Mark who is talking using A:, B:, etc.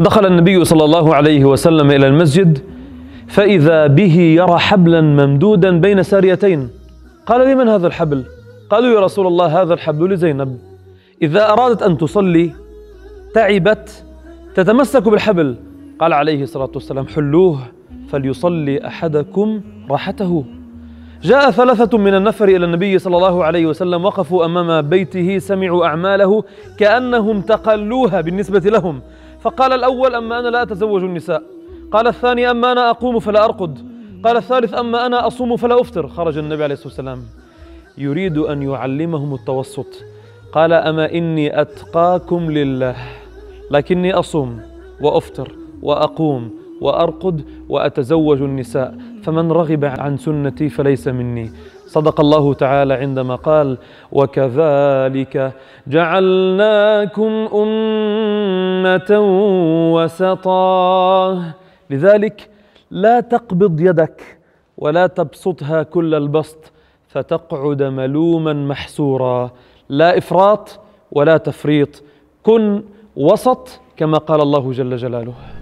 A: دخل النبي صلى الله عليه وسلم إلى المسجد فإذا به يرى حبلا ممدودا بين ساريتين. قال لمن هذا الحبل؟ قالوا يا رسول الله هذا الحبل لزينب. إذا أرادت أن تصلي تعبت تتمسك بالحبل. قال عليه الصلاة والسلام حلوة فليصلي أحدكم راحته. جاء ثلاثة من النفر إلى النبي صلى الله عليه وسلم وقفوا أمام بيته سمعوا أعماله كأنهم تقلوها بالنسبة لهم. فقال الأول أما أنا لا أتزوج النساء. قال الثاني أما أنا أقوم فلا أرقد. قال الثالث أما أنا أصوم فلا أفطر. خرج النبي عليه الصلاة والسلام. يريد أن يعلمهم التوسط. قال أما إني أتقاكم لله لكني أصوم وأفطر وأقوم وأرقد وأتزوج النساء. فمن رغب عن سنتي فليس مني. صدق الله تعالى عندما قال وكذلك جعلناكم أمة وسطا. لذلك لا تقبض يدك ولا تبسطها كل البسط فتقعد ملوما محسورا. لا إفراط ولا تفريط كن وسط كما قال الله جل جلاله.